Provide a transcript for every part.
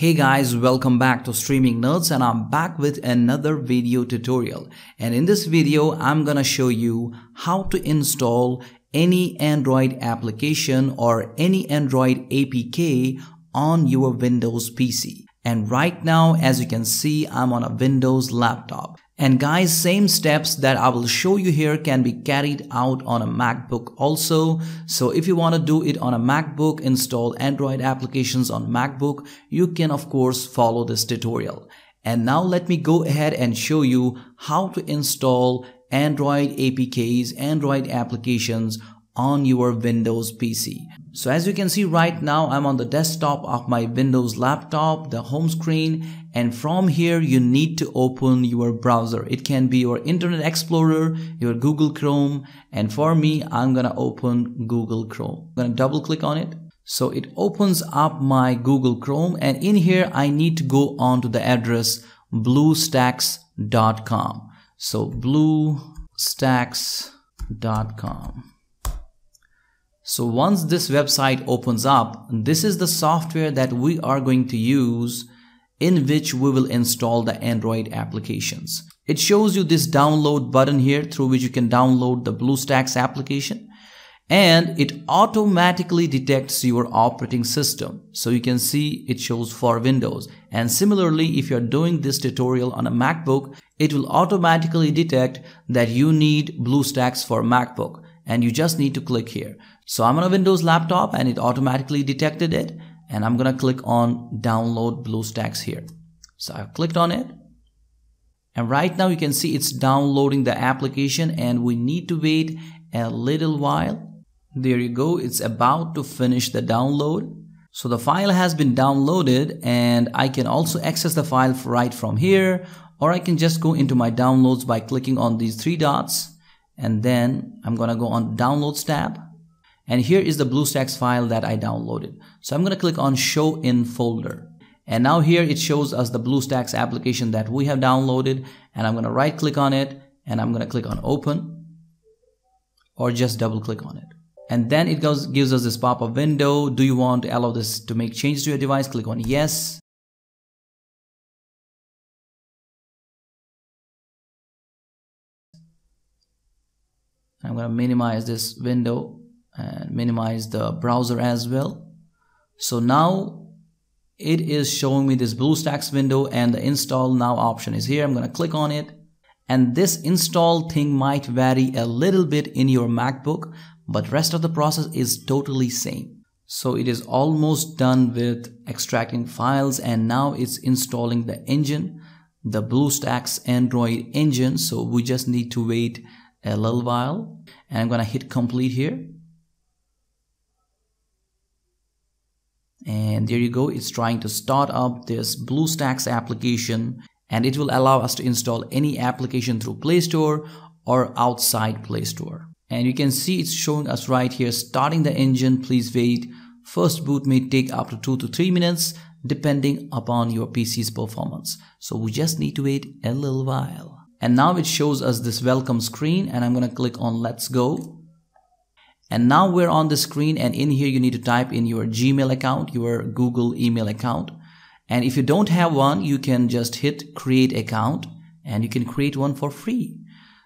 Hey guys, welcome back to Streaming Nerds and I'm back with another video tutorial. And in this video, I'm gonna show you how to install any Android application or any Android APK on your Windows PC. And right now, as you can see, I'm on a Windows laptop. And guys, same steps that I will show you here can be carried out on a MacBook also. So if you want to do it on a MacBook, install Android applications on MacBook, you can of course follow this tutorial. And now let me go ahead and show you how to install Android APKs, Android applications on your Windows PC. So as you can see right now, I'm on the desktop of my Windows laptop, the home screen, and from here you need to open your browser. It can be your Internet Explorer, your Google Chrome, and for me, I'm gonna open Google Chrome. I'm gonna double click on it. So it opens up my Google Chrome and in here I need to go on to the address bluestacks.com. So bluestacks.com. So once this website opens up, this is the software that we are going to use in which we will install the Android applications. It shows you this download button here through which you can download the BlueStacks application and it automatically detects your operating system. So you can see it shows for Windows. And similarly, if you're doing this tutorial on a MacBook, it will automatically detect that you need BlueStacks for MacBook and you just need to click here. So I'm on a Windows laptop and it automatically detected it and I'm gonna click on download BlueStacks here. So I've clicked on it and right now you can see it's downloading the application and we need to wait a little while. There you go, it's about to finish the download. So the file has been downloaded and I can also access the file right from here or I can just go into my downloads by clicking on these three dots and then I'm gonna go on downloads tab and here is the BlueStacks file that I downloaded. So I'm to click on show in folder. And now here it shows us the BlueStacks application that we have downloaded. And I'm to right click on it and I'm to click on open or just double click on it. And then it goes, gives us this pop-up window. Do you want to allow this to make changes to your device? Click on yes. I'm going to minimize this window and minimize the browser as well. So now it is showing me this BlueStacks window and the install now option is here. I'm going to click on it and this install thing might vary a little bit in your MacBook but rest of the process is totally same. So it is almost done with extracting files and now it's installing the engine, the BlueStacks Android engine. So we just need to wait a little while. And I'm going to hit complete here. and there you go. It's trying to start up this BlueStacks application. And it will allow us to install any application through Play Store or outside Play Store. And you can see it's showing us right here starting the engine. Please wait. First boot may take up to 2 to 3 minutes depending upon your PC's performance. So we just need to wait a little while and now it shows us this welcome screen and I'm gonna click on let's go and now we're on the screen and in here you need to type in your Gmail account, your Google email account. And if you don't have one, you can just hit create account and you can create one for free.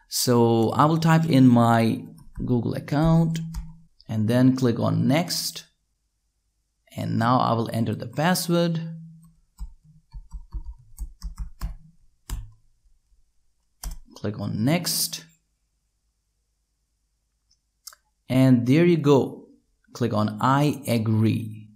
So I will type in my Google account and then click on next. And now I will enter the password. Click on next. and there you go click on I agree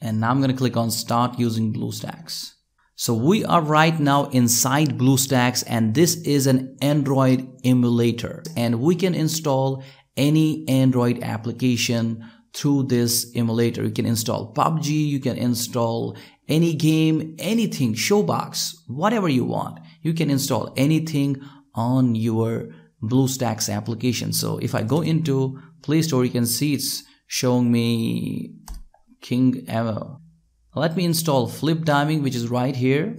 and now I'm going to click on start using BlueStacks so we are right now inside BlueStacks and this is an Android emulator and we can install any Android application through this emulator. You can install PUBG, you can install any game, anything, Showbox, whatever you want. You can install anything on your BlueStacks application. So if I go into Play Store, you can see it's showing me King Ever. Let me install Flip Diving, which is right here.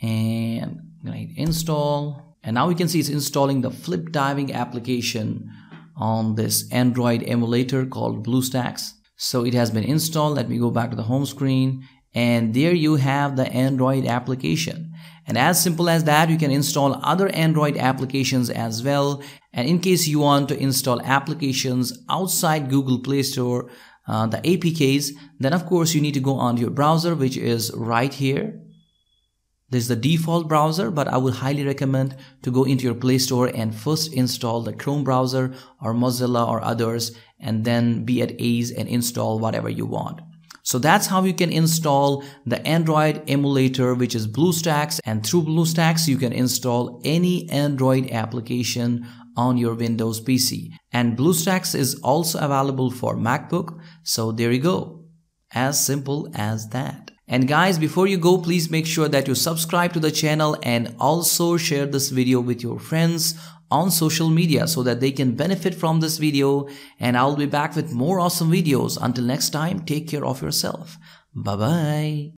And I'm gonna hit install. And now we can see it's installing the Flip Diving application on this Android emulator called BlueStacks. So it has been installed. Let me go back to the home screen and there you have the Android application. And as simple as that, you can install other Android applications as well. And in case you want to install applications outside Google Play Store, uh, the APKs, then of course you need to go on your browser, which is right here. This is the default browser, but I would highly recommend to go into your Play Store and first install the Chrome browser or Mozilla or others, and then be at ease and install whatever you want. So that's how you can install the Android emulator, which is BlueStacks. And through BlueStacks, you can install any Android application on your Windows PC. And BlueStacks is also available for MacBook. So there you go. As simple as that. And guys, before you go, please make sure that you subscribe to the channel and also share this video with your friends on social media so that they can benefit from this video and I'll be back with more awesome videos. Until next time, take care of yourself. Bye bye.